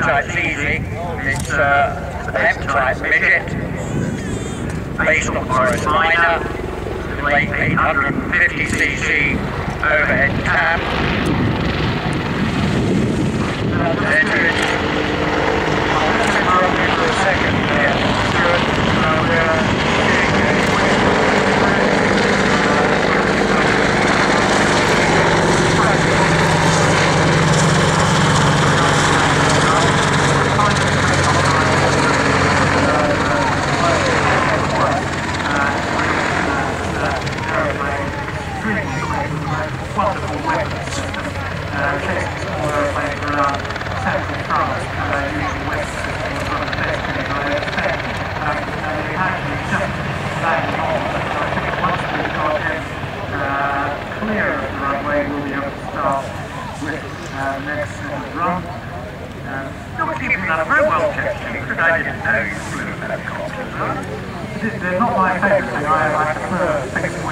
C-type's easy. It's uh, an M-type midget, on Morris Minor, late 850cc wonderful weapons. Uh, central France, and the best things. Um, and actually just on, and I think once we've got uh, clear of the runway, we'll be able to start with uh, next run. Um, you're very well checked, because I didn't know you flew. They're not my favourite thing. I, I prefer fixed